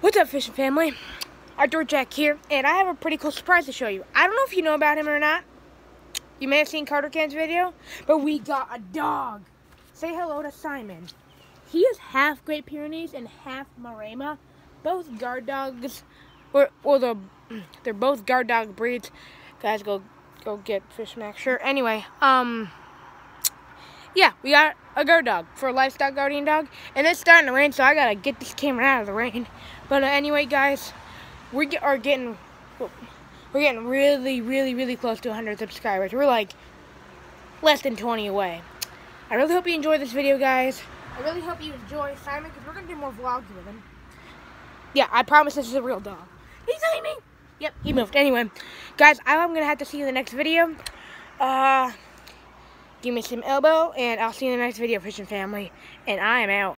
What's up, fishing family? Our Outdoor Jack here, and I have a pretty cool surprise to show you. I don't know if you know about him or not. You may have seen Carter Can's video, but we got a dog. Say hello to Simon. He is half Great Pyrenees and half Maremma, both guard dogs, or, or the, they're both guard dog breeds. Guys, go go get Fish Max. Sure. Anyway, um, yeah, we got a guard dog for a livestock guardian dog, and it's starting to rain, so I gotta get this camera out of the rain. But uh, anyway, guys, we get, are getting we're getting really, really, really close to 100 subscribers. We're like less than 20 away. I really hope you enjoy this video, guys. I really hope you enjoy Simon, because we're gonna do more vlogs with him. Yeah, I promise this is a real dog. He's aiming. Yep, he moved. Anyway, guys, I'm gonna have to see you in the next video. Uh, give me some elbow, and I'll see you in the next video, fishing family. And I am out.